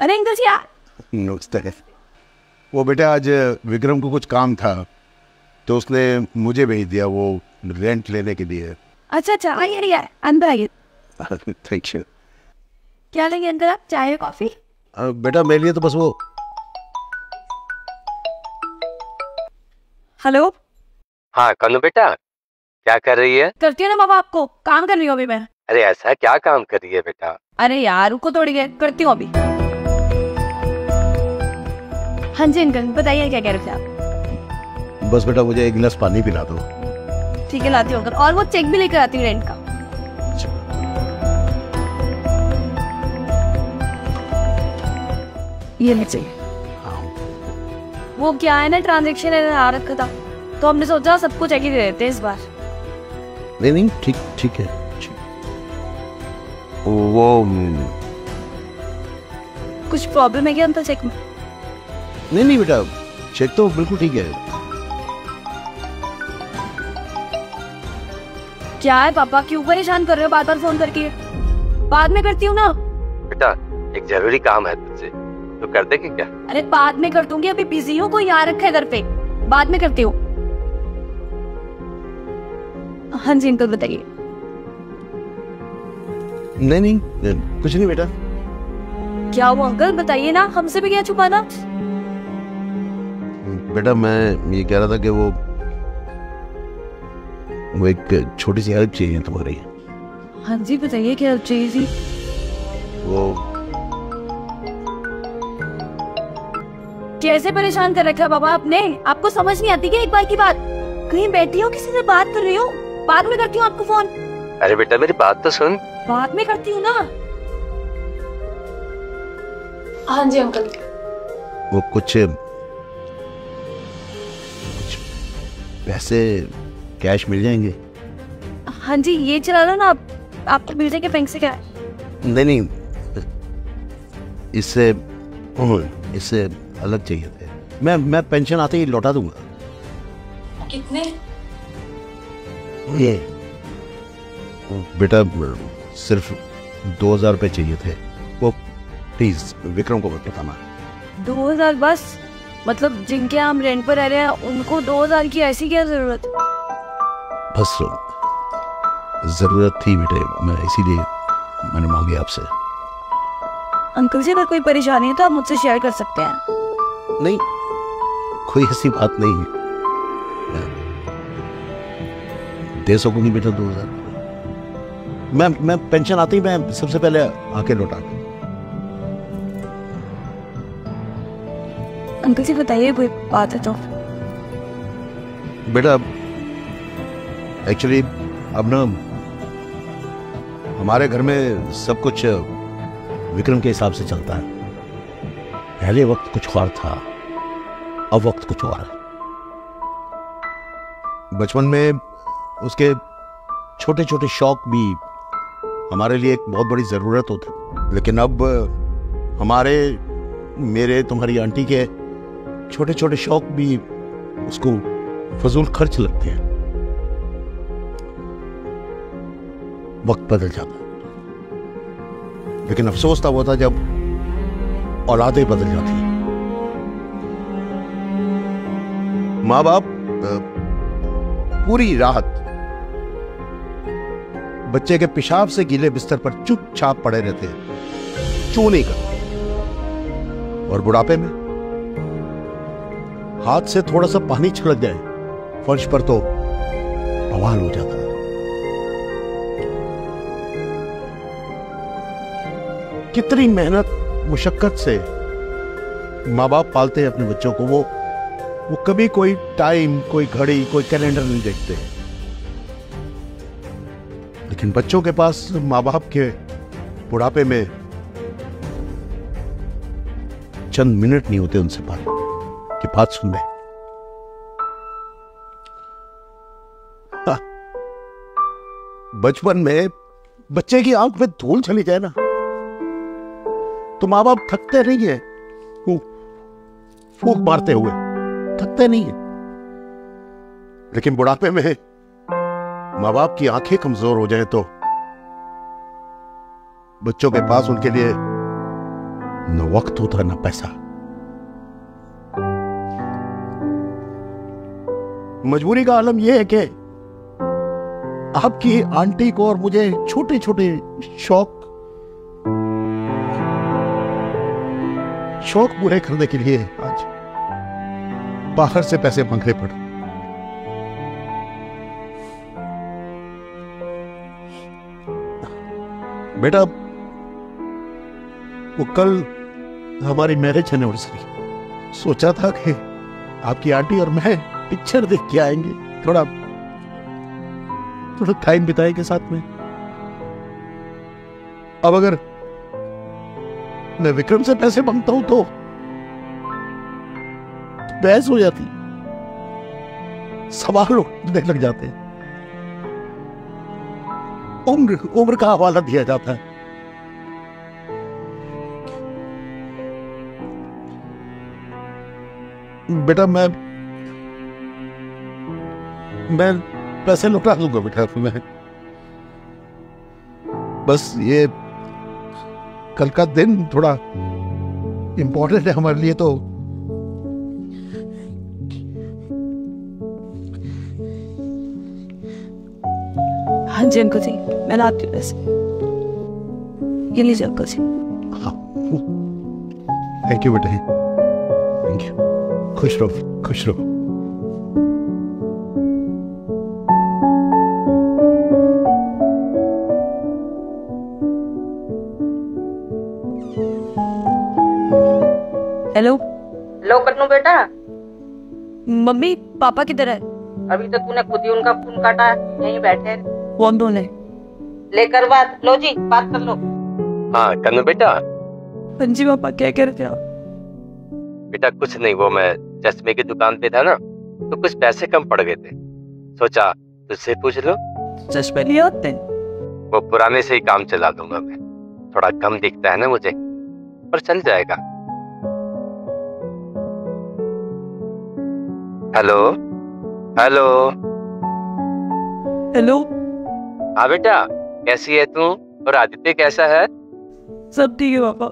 अरे अंकल जी नमस्ते वो बेटा आज विक्रम को कुछ काम था तो उसने मुझे भेज दिया वो रेंट लेने के लिए। अच्छा अच्छा आइए आइए अंदर आइए। थैंक यू क्या लेंगे अंकल आप चाय या कॉफ़ी? बेटा मेरे लिए तो बस वो। हेलो? हाँ कनु बेटा क्या कर रही है? करती हूँ ना बाबा आपको काम कर रही हूँ अभी मैं। अरे ऐसा क्या काम कर रही है बेटा? अरे यार रुको थोड़ी देर करती हूँ अभी। हाँ जी अंकल बताइए क्या कह रहे थे आप? बस बेटा मुझे एक गिलास पानी पिला दो। ठीक है लाती हूँ अंकल। और वो चेक भी लेकर आती हूँ रेंट का। ये ले चाहिए वो क्या है ना ट्रांजेक्शन आ रखा था। तो हमने सोचा सब कुछ एक ही दे देते हैं इस बार। नहीं नहीं ठीक ठीक है ठीक। वो कुछ प्रॉब्लम है क्या अंकल चेक में? नहीं नहीं बेटा चेक तो बिल्कुल ठीक है। क्या है पापा? क्यों परेशान कर रहे हो बार बार फ़ोन करके? बाद में करती हूँ ना। बेटा एक ज़रूरी काम है तुझसे। तो कर देगी क्या? अरे बाद में कर दूँगी अभी बिज़ी हूँ कोई आ रखा है घर पे। बाद में करती हूँ। हाँ जी अंकल बताइए। नहीं नहीं नहीं, कुछ नहीं बेटा। क्या हुआ अंकल? बताइए ना हमसे भी क्या छुपाना? बेटा मैं ये कह रहा था कि वो वो एक छोटी सी हेल्प चाहिए तुम्हारी। हाँ जी बताइए क्या हेल्प चाहिए थी? वो कैसे परेशान कर रखा बाबा आपने? आपको समझ नहीं आती क्या एक बार की बात? कहीं बैठी हो किसी से बात कर रही हो? बाद में करती हूँ आपको फ़ोन अरे बेटा मेरी बात तो सुन। बाद में करती हूँ ना? हाँ जी अंकल। वो कुछ कुछ पैसे कैश मिल जाएँगे? हाँ जी ये चला लो ना आप आपको मिल जाएँगे बैंक से क्या? नहीं नहीं इससे इससे अलग चाहिए थे। मैं मैं पेंशन आते ही लौटा दूँगा। कितने? ये बेटा सिर्फ़ दो हज़ार रुपये चाहिए थे। वो प्लीज़ विक्रम को बताना। दो हज़ार बस? मतलब जिनके हम रेंट पर रह रहे हैं उनको दो हज़ार की ऐसी क्या ज़रूरत? बस ज़रूरत थी बेटे मैं इसीलिए मैंने मांगी आपसे। अंकल जी अगर कोई परेशानी है तो आप मुझसे शेयर कर सकते हैं। नहीं कोई ऐसी बात नहीं है। दे सकूँगी बेटा दो हज़ार। मैं मैं पेंशन आती ही मैं सबसे पहले आके लौटा। अंकल जी बताइए, कोई बात है तो। बेटा एक्चुअली अब ना, हमारे घर में सब कुछ, विक्रम के हिसाब से चलता है। पहले वक्त कुछ और था, अब वक्त कुछ और है। बचपन में उसके छोटे छोटे शौक भी हमारे लिए एक बहुत बड़ी ज़रूरत होती। लेकिन अब, हमारे, मेरे, तुम्हारी आंटी के छोटे छोटे शौक भी उसको फजूल खर्च लगते हैं। वक्त बदल जाता लेकिन अफसोस तब होता जब औलादें बदल जाती माँ बाप पूरी रात बच्चे के पेशाब से गीले बिस्तर पर चुपचाप पड़े रहते हैं। चू नहीं करते। और बुढ़ापे में हाथ से थोड़ा सा पानी छिड़क जाए, फर्श पर तो बवाल हो जाता कितनी मेहनत मुशक्कत से माँ बाप पालते हैं अपने बच्चों को, वो वो कभी कोई टाइम, कोई घड़ी, कोई कैलेंडर नहीं देखते। लेकिन बच्चों के पास माँ बाप के बुढ़ापे में चंद मिनट नहीं होते उनसे बात। कि बात सुन ले। बचपन में बच्चे की आँख में धूल चली जाए ना तो माँ बाप थकते नहीं है फूक मारते हुए थकते नहीं है लेकिन बुढ़ापे में माँ बाप की आँखें कमज़ोर हो जाए तो बच्चों के पास उनके लिए न वक्त होता न पैसा मजबूरी का आलम यह है कि आपकी आंटी को और मुझे छोटे छोटे शौक शौक पूरे करने के लिए आज बाहर से पैसे मांगने पड़े। बेटा, वो कल हमारी मैरिज एनिवर्सरी सोचा था कि आपकी आंटी और मैं पिक्चर देख के आएँगे। थोड़ा थोड़ा टाइम बिताएँगे साथ में। अब अगर मैं विक्रम से पैसे माँगता हूँ तो बहस हो जाती। सवाल उठने लग जाते। उम्र उम्र का हवाला दिया जाता है। बेटा, मैं मैं पैसे लौटा दूँगा बेटा मैं बस ये कल का दिन थोड़ा इंपॉर्टेंट है हमारे लिए तो। हाँ जी अंकल जी मैं लाती हूँ पैसे। ये लीजिए अंकल जी। थैंक यू बेटा। थैंक यू खुश रहो खुश रहो। हेलो लो कन्नू बेटा। मम्मी पापा किधर है? अभी तो तूने खुद ही उनका फ़ोन काटा यहीं बैठे हैं। कौन बोले? लेकर बात। लो जी बात कर लो। हाँ कन्नू बेटा। हाँ जी पापा क्या कह रहे थे आप बेटा कुछ नहीं वो मैं चश्मे की दुकान पे था ना तो कुछ पैसे कम पड़ गए थे। सोचा तुझसे पूछ लो? चश्मे लिए होते वो पुराने से ही काम चला दूँगा मैं। थोड़ा कम दिखता है ना मुझे पर चल जाएगा। हेलो हेलो हेलो हाँ बेटा कैसी है तू? और आदित्य कैसा है? सब ठीक है पापा।